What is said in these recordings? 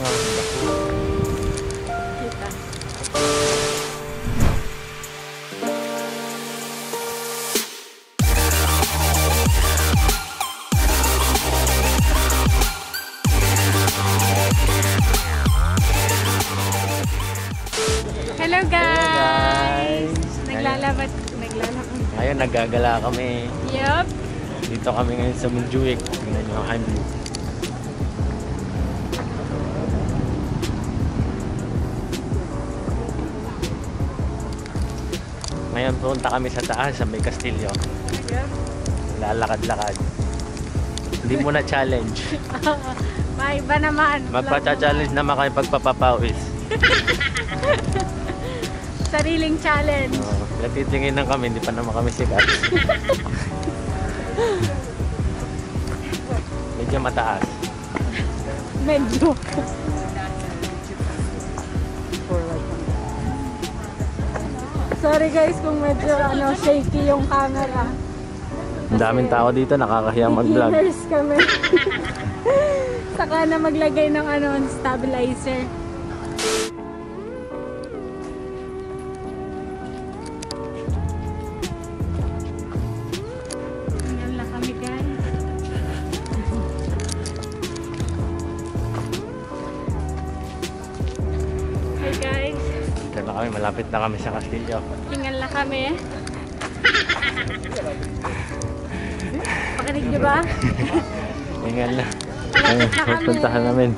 mga. Kita. Hello guys! Naglalabas, naglalakad. Ngayon, naggagala kami. Yup. Dito kami ngayon sa Montjuic. Tingnan nyo ang view. Ngayon, punta kami sa taas, sa may Castillo. Lalakad-lakad. Hindi mo na challenge. May iba naman. Magpa-challenge naman kayo pagpapapawis. Sariling challenge. Oh, natitinginan kami, hindi pa naman kami sikat. Medyo mataas. Medyo. Sorry guys kung medyo ano shaky yung camera. Ang daming tao dito, nakakahiya mag-vlog. Beginners kami. Saka na maglagay ng ano stabilizer. Kami guys. Hi guys. Dito na kami, malapit na kami sa Castillo. Tingnan lang kami. Pakinig niyo ba? Tingnan na. Ayun, na kami. puntahan namin.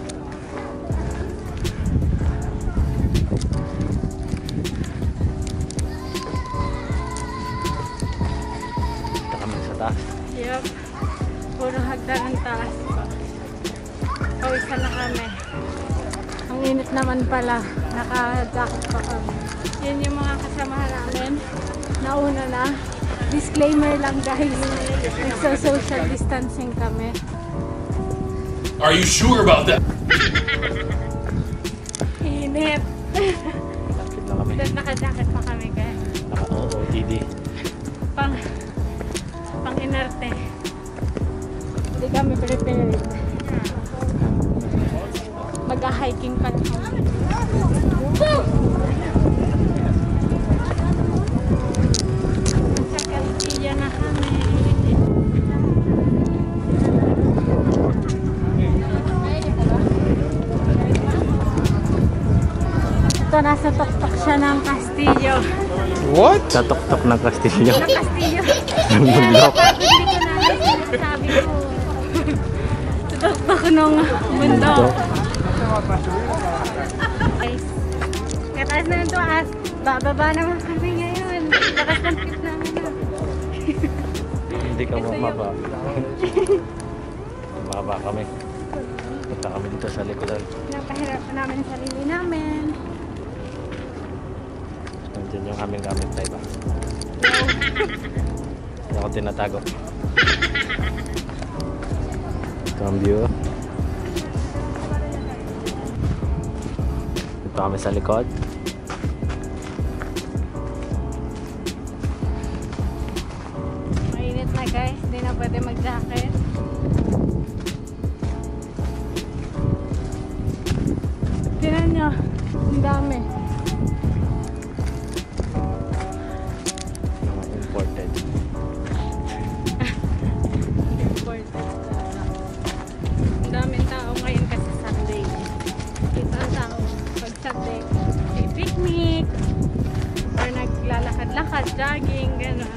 Dito kami sa taas. Yup. Puro hagdan ang taas pa. Pawisan na kami. Ang init naman pala. Naka-jacket pa kami. Yan yung mga kasamahan namin. Nauna na. Disclaimer lang guys. Nagsa-social distancing kami. Are you sure about that? Init. Malapit na kami. Naka-jacket pa kami guys. Naka-OOTD. Pang, pang inerte. Hindi kami prepared. Mag-hiking pa kami. Nasa tuktok siya ng Castillo. What? Sa tuktok ng Castillo. Ng Castillo. Ng bundok. sabi ko. Sa tuktok ng bundok. Guys, kataas na yung tuas. Bababa naman kami ngayon. Lakas ng trip namin na. Hindi ka Ito mababa. Mababa kami. Punta kami dito sa likodan. Napahirap namin ang sarili namin. Nandiyan yung aming gamit na iba. Hindi ako tinatago. Ito ang view. Dito kami sa likod. Mainit na guys. Hindi na pwede mag-jacket. Naglalakad-lakad, jogging, gano'n.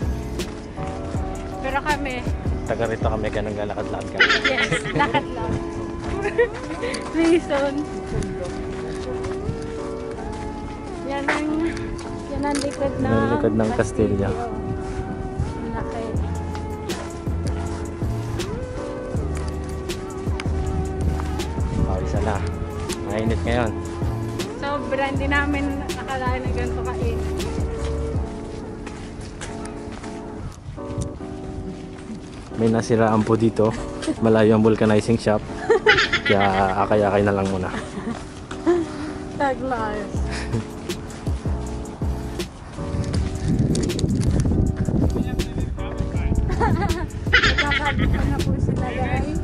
Pero kami, Taga rito kami kaya naglalakad-lakad kami. yes, lakad lang. Reason. Yan ang, yan ang likod ng, Yan ang likod ng Castilla. Ang laki. Oh, isa na. Mainit ngayon. Sobra, hindi namin akalain na ganito kainit. May nasiraan po dito. Malayo ang vulcanizing shop. Kaya akay-akay na lang muna. Tag life. Na po sila guys.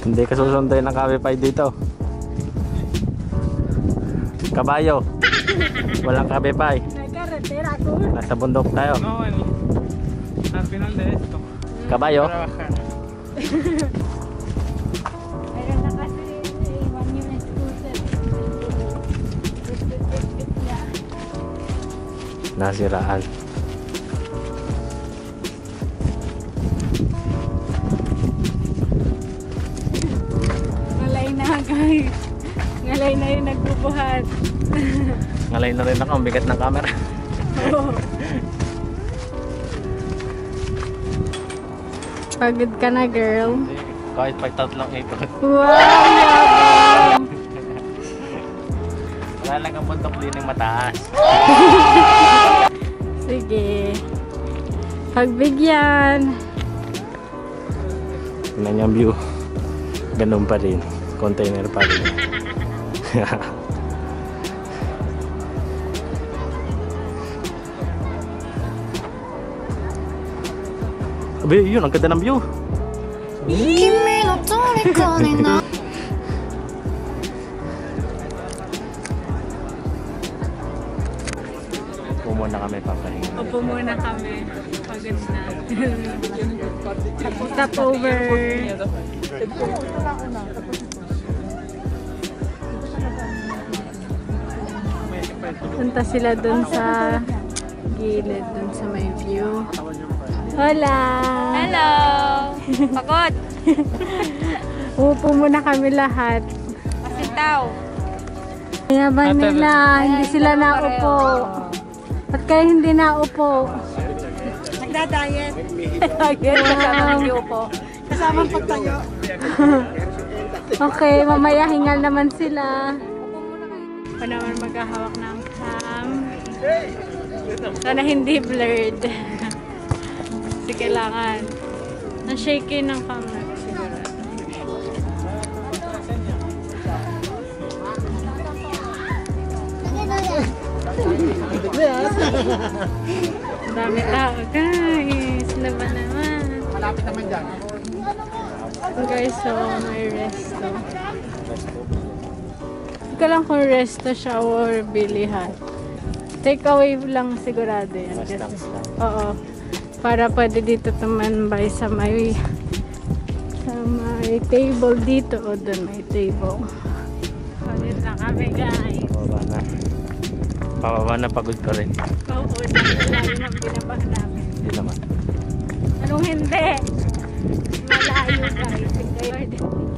Hindi ka susunduin ng Cabify dito. Kabayo. Walang Cabify. Nagkaratera ko. Nasa bundok tayo. No, al final de esto. Kabayo. Trabajar. Nasiraan. Ngalay na guys. Ngalay na yung nagbubuhat. Ngalay na rin ako. Ang bigat ng camera. Pagod ka na girl. Kahit pa tatlong ikot. Wow! Wala lang ang bundok din ng mataas. Sige. Pagbigyan. Tingnan niyo ang view. Ganun pa rin. Container pa rin. Be, yun, ang ganda ng view. Kimi no toriko ni na. Pumuna kami, papahinga. Opo muna kami. Pagod na. Tap over. Punta sila dun sa gilid, dun sa may view. Hola! Hello! Pagod! Upo muna kami lahat. Pasintaw! Yaman nila, hindi sila naupo. Ba't kayo hindi naupo? Nagda-diet! Kasama Hindi po. Kasama pagtayo. okay, mamaya hingal naman sila. Pa naman maghahawak ng cam. Sana hindi blurred. Kasi kailangan. Ang shaky ng camera. Siguro. Ang dami tao, guys. Laba naman. Malapit naman dyan. Guys, so may resto. Hindi ko lang kung resto siya or bilihan. Take away lang sigurado yan. Kasi, oo. Para pwede dito tumambay sa may sa may table dito o doon may table. Pagod na kami guys. Pababa na. Pababa na pagod pa rin. Oo, layo ng binabahan namin. Hindi naman. Anong hindi? Malayo guys.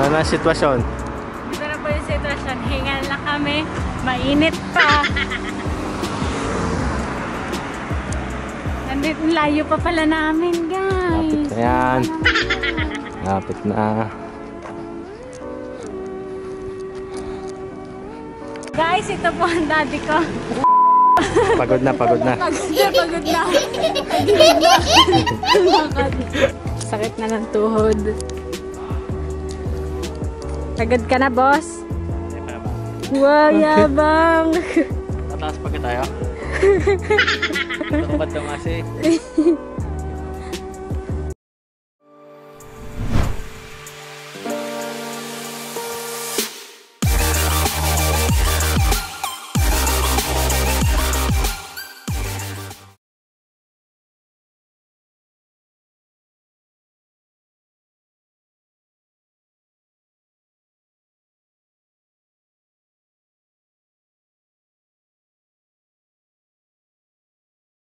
Ano na sitwasyon? Dito na po yung sitwasyon. Hingal na kami. Mainit pa. Nandito, layo pa pala namin Lapit guys. na yan. Lapit na. Guys, ito po ang daddy ko. Pagod na, pagod na. Pagod na, pagod na. Pagod na. Sakit na ng tuhod. Pagod ka na, boss? Wow, yabang. Mataas pa ka tayo? Tumabad ka kasi.